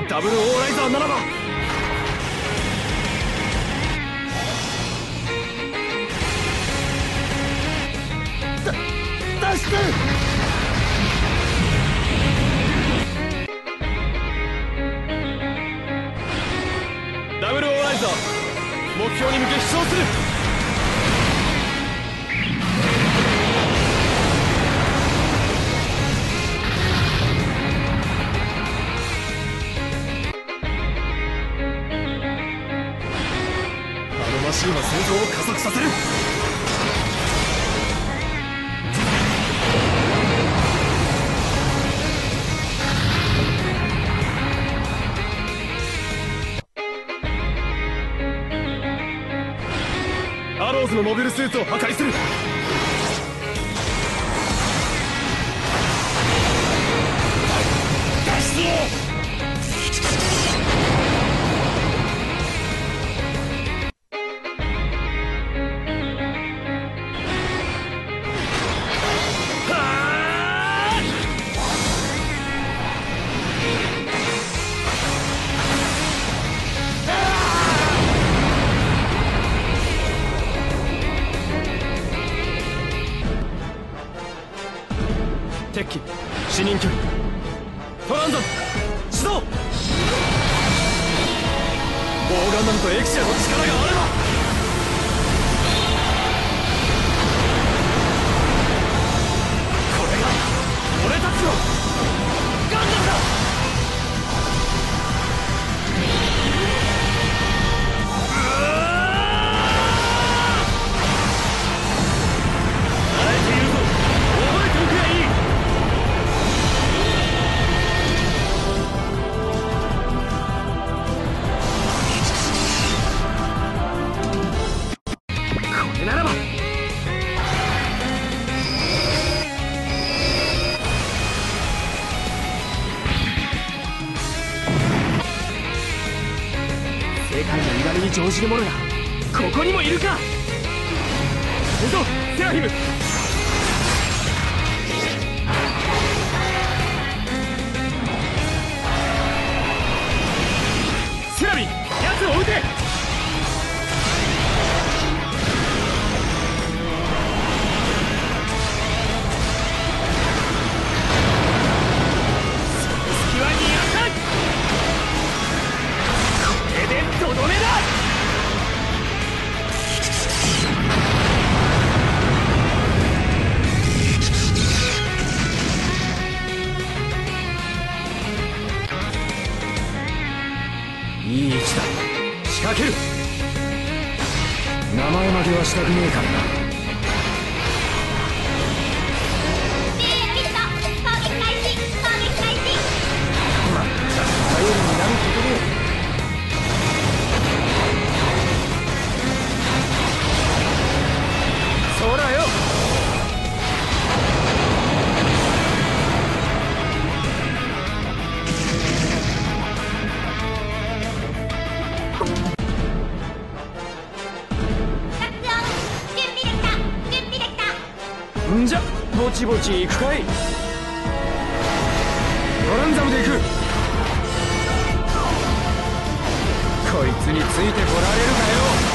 のダブルオーライザーならば。だ出して。ダブルオーライザー。目標に向け飛翔する。のマシンは戦闘を加速させる。アローズのモビルスーツを破壊する。脱出し敵機視認距離。トランザム始動。ボーガンマンとエクシアの力があれ世界の歪みに乗じる者がここにもいるか。行くぞセラフィム。いい位置だ。仕掛ける。名前負けはしたくねえからな。ぼちぼち行くかい？ドランザムで行く。こいつについてこられるかよ。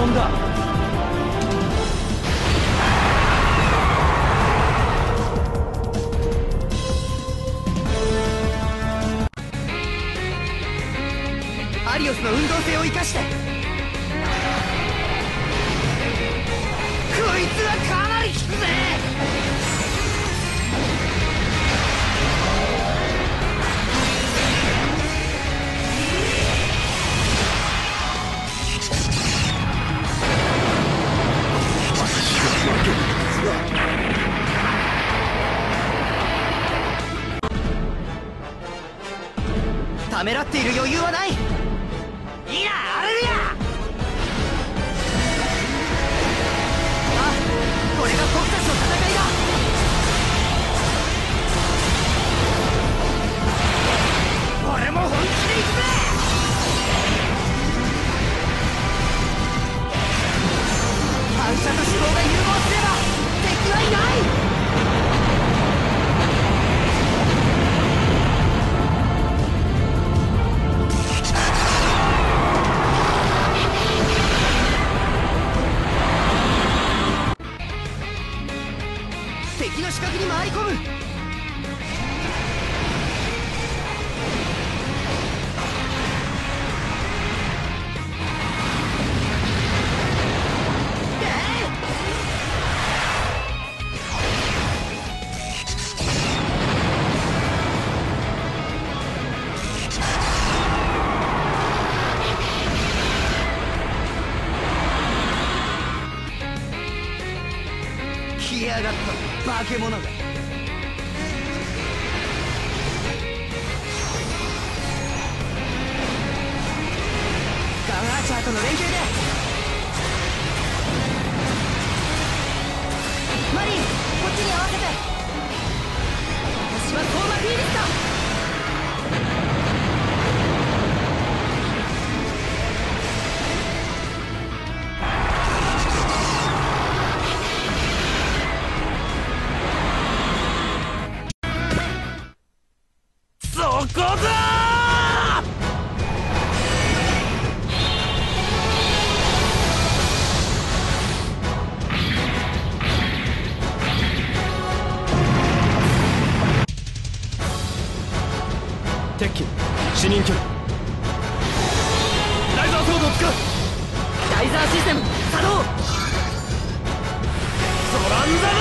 もんだ。アリオスの運動性を生かして。こいつはかなり効くぜ。ためらっている余裕はない。いいな！に回り込む。やがった化け物が。ガンアーチャーとの連携で。マリンこっちに合わせて。私はコーマフィーリスト。そこだ鉄器視認距離ライザーソードを使うライザーシステム作動ソランザム